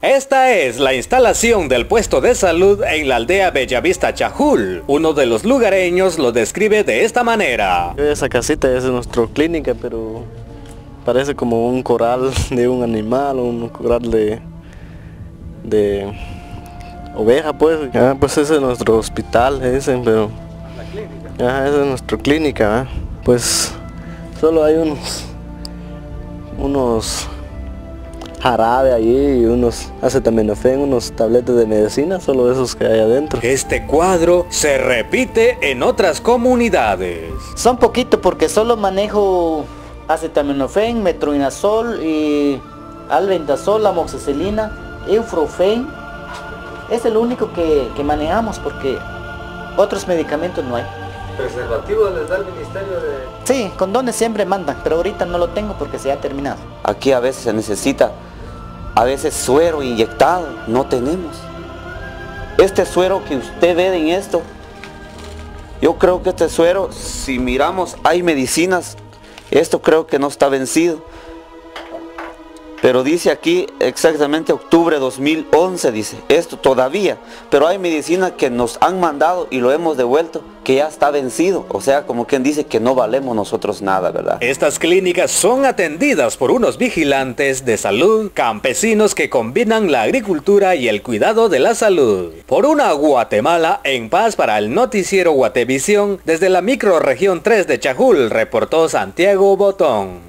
Esta es la instalación del puesto de salud en la aldea Bellavista Chajul. Uno de los lugareños lo describe de esta manera. Esa casita es nuestra clínica, pero parece como un coral de un animal, un coral de, de oveja, pues. Ah, pues ese es nuestro hospital, ese, pero... La esa es nuestra clínica, pues solo hay unos... unos jarabe ahí y unos acetaminofén, unos tabletes de medicina, solo esos que hay adentro. Este cuadro se repite en otras comunidades. Son poquito porque solo manejo acetaminofén, metronidazol y albendazol, amoxicilina, eufrofen. Es el único que, que manejamos porque otros medicamentos no hay. ¿Preservativo les da el ministerio de...? Sí, condones siempre mandan, pero ahorita no lo tengo porque se ha terminado. Aquí a veces se necesita a veces suero inyectado, no tenemos. Este suero que usted ve en esto, yo creo que este suero, si miramos, hay medicinas, esto creo que no está vencido. Pero dice aquí exactamente octubre 2011, dice, esto todavía. Pero hay medicina que nos han mandado y lo hemos devuelto, que ya está vencido. O sea, como quien dice que no valemos nosotros nada, ¿verdad? Estas clínicas son atendidas por unos vigilantes de salud, campesinos que combinan la agricultura y el cuidado de la salud. Por una Guatemala en paz para el noticiero Guatevisión, desde la microrregión 3 de Chajul, reportó Santiago Botón.